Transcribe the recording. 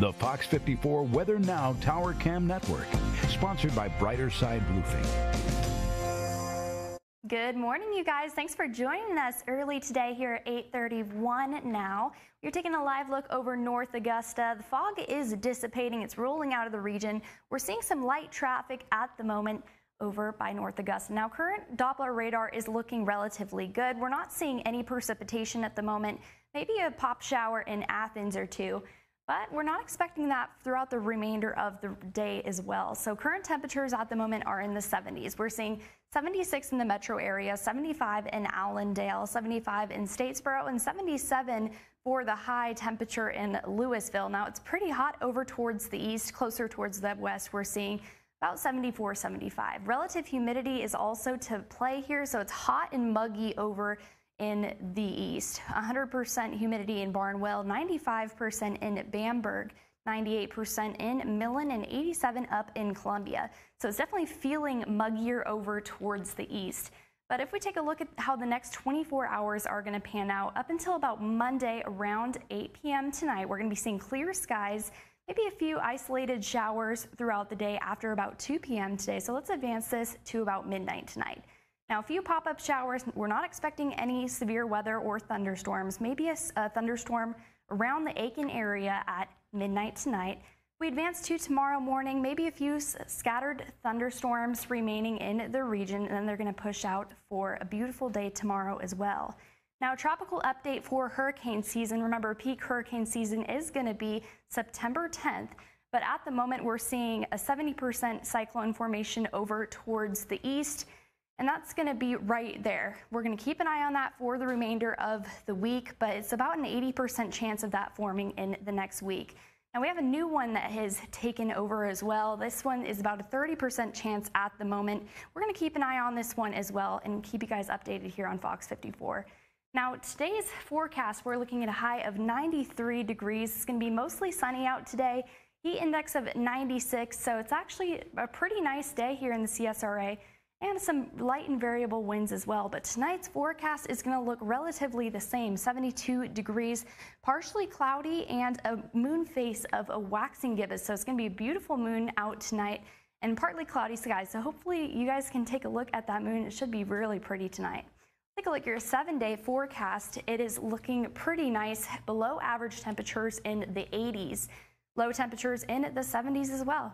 The Fox 54 Weather Now Tower Cam Network, sponsored by Brighter Side Roofing. Good morning, you guys. Thanks for joining us early today here at 8:31 now. You're taking a live look over North Augusta. The fog is dissipating. It's rolling out of the region. We're seeing some light traffic at the moment over by North Augusta. Now, current Doppler radar is looking relatively good. We're not seeing any precipitation at the moment. Maybe a pop shower in Athens or two but we're not expecting that throughout the remainder of the day as well. So current temperatures at the moment are in the 70s. We're seeing 76 in the metro area, 75 in Allendale, 75 in Statesboro, and 77 for the high temperature in Louisville. Now it's pretty hot over towards the east, closer towards the west. We're seeing about 74, 75. Relative humidity is also to play here, so it's hot and muggy over in the east. 100% humidity in Barnwell, 95% in Bamberg, 98% in Millen, and 87 up in Columbia. So it's definitely feeling muggier over towards the east. But if we take a look at how the next 24 hours are going to pan out, up until about Monday around 8 p.m. tonight, we're going to be seeing clear skies, maybe a few isolated showers throughout the day after about 2 p.m. today. So let's advance this to about midnight tonight. Now, a few pop-up showers. We're not expecting any severe weather or thunderstorms. Maybe a, a thunderstorm around the Aiken area at midnight tonight. We advance to tomorrow morning, maybe a few scattered thunderstorms remaining in the region, and then they're going to push out for a beautiful day tomorrow as well. Now, tropical update for hurricane season. Remember, peak hurricane season is going to be September 10th, but at the moment we're seeing a 70% cyclone formation over towards the east. And that's going to be right there. We're going to keep an eye on that for the remainder of the week, but it's about an 80% chance of that forming in the next week. And we have a new one that has taken over as well. This one is about a 30% chance at the moment. We're going to keep an eye on this one as well and keep you guys updated here on Fox 54. Now, today's forecast, we're looking at a high of 93 degrees. It's going to be mostly sunny out today. Heat index of 96, so it's actually a pretty nice day here in the CSRA and some light and variable winds as well. But tonight's forecast is going to look relatively the same 72 degrees, partially cloudy, and a moon face of a waxing gibbous. So it's going to be a beautiful moon out tonight and partly cloudy skies. So hopefully you guys can take a look at that moon. It should be really pretty tonight. Take a look at your seven day forecast. It is looking pretty nice, below average temperatures in the 80s, low temperatures in the 70s as well.